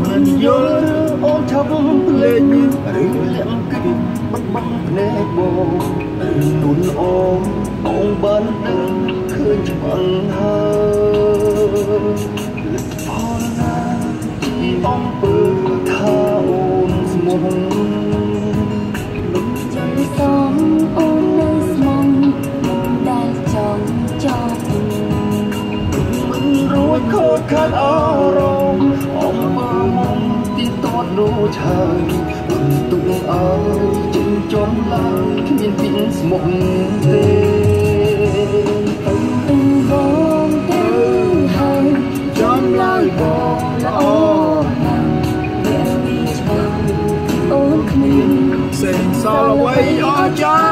មិនយល់អូនឆាប់ភ្លេចឬលាក់គិតបាត់បង់ភ្នែកបងទុនអូនបងបានដឹងឃើញច្បាស់ហើយ តតនោះឆើយបន្ទុកអើយចិញ្ចំឡើងគ្មានពីស្មុគទេអំពឹងបងទៅហើយចំឡើយបងល្អណាស់វាវិឆ្ងាយអូនគ្មានសេងសល់អ្វីអស្ចា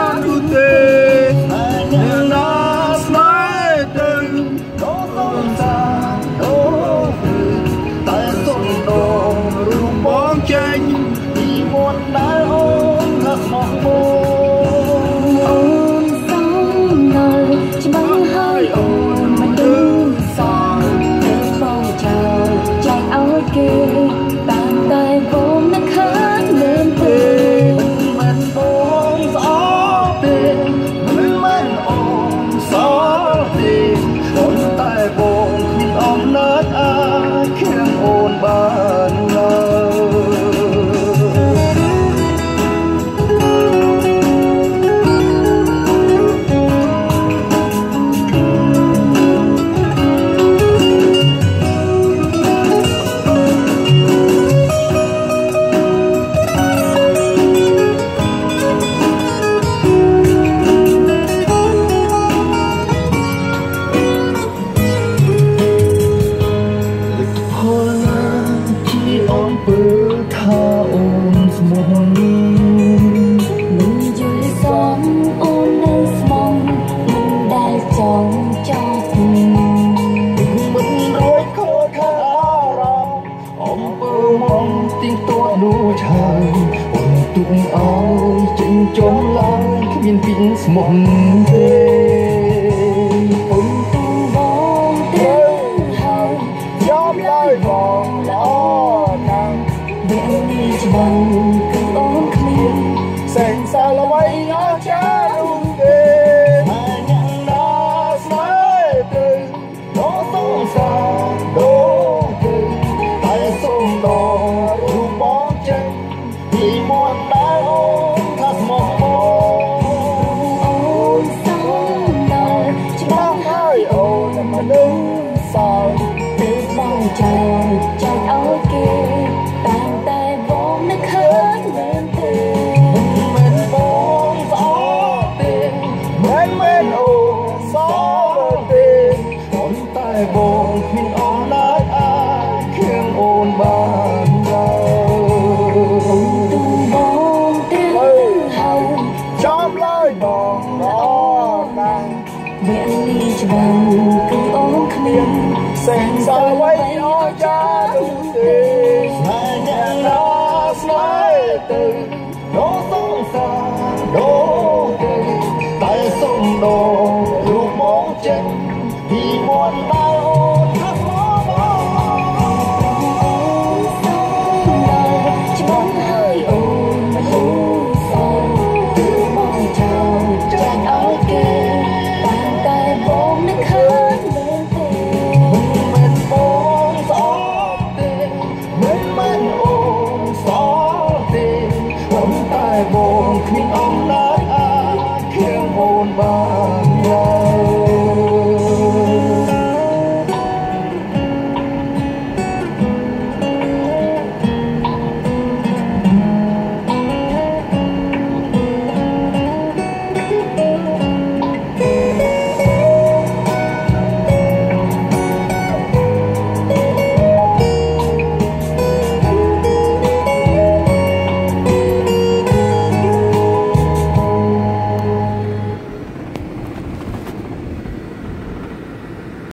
ឆើអូនទុកអើយចិញ្ចុំឡើងគ្មានពីស្មុំទេ វានេះច្បាស់ បងគ្មានអនឡាញអាចខៀងអូនបានឡើយទូបងទៅហើយចំឡើយបងល្អណាស់វានេះច្បាស់គឺអូនគ្មានសែងសល់អ្វីអស្ចារ្យនោះទេស្នេហ៍អ្នកណាស្នេហ៍ទៅ